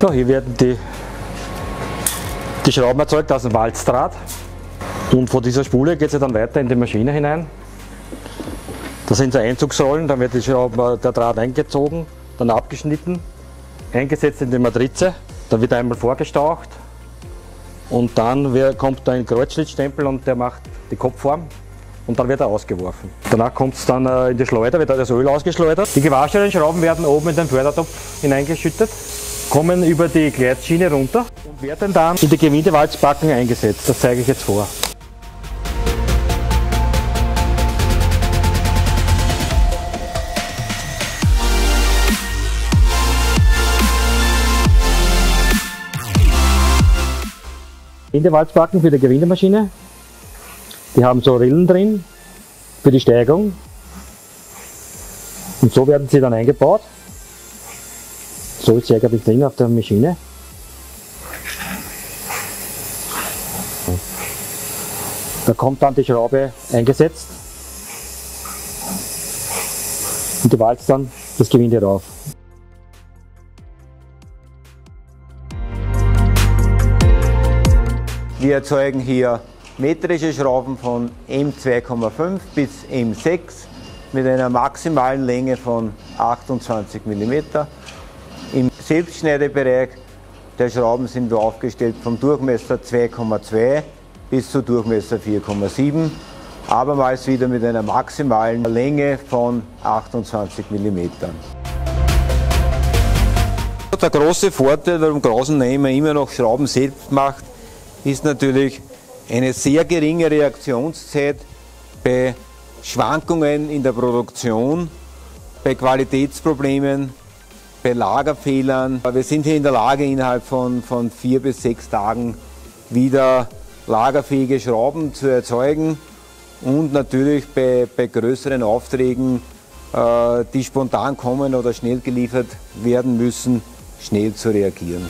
So, hier werden die, die Schrauben erzeugt aus dem Walzdraht und von dieser Spule geht sie dann weiter in die Maschine hinein. Da sind so Einzugsrollen, dann wird Schraube, der Draht eingezogen, dann abgeschnitten, eingesetzt in die Matrize, dann wird einmal vorgestaucht und dann kommt ein Kreuzschlitzstempel und der macht die Kopfform und dann wird er ausgeworfen. Danach kommt es dann äh, in die Schleuder, wird das Öl ausgeschleudert. Die gewaschenen Schrauben werden oben in den Fördertopf hineingeschüttet kommen über die Gleitschiene runter und werden dann in die Gewindewalzbacken eingesetzt. Das zeige ich jetzt vor. Gewindewalzbacken für die Gewindemaschine. Die haben so Rillen drin für die Steigung. Und so werden sie dann eingebaut. Eigentlich drin auf der Maschine. Da kommt dann die Schraube eingesetzt und du walzt dann das Gewinde rauf. Wir erzeugen hier metrische Schrauben von M2,5 bis M6 mit einer maximalen Länge von 28 mm im Selbstschneidebereich der Schrauben sind wir aufgestellt vom Durchmesser 2,2 bis zu Durchmesser 4,7, abermals wieder mit einer maximalen Länge von 28 mm. Der große Vorteil, warum Grasennehmer immer noch Schrauben selbst macht, ist natürlich eine sehr geringe Reaktionszeit bei Schwankungen in der Produktion, bei Qualitätsproblemen, bei Lagerfehlern. Wir sind hier in der Lage, innerhalb von, von vier bis sechs Tagen wieder lagerfähige Schrauben zu erzeugen und natürlich bei, bei größeren Aufträgen, äh, die spontan kommen oder schnell geliefert werden müssen, schnell zu reagieren.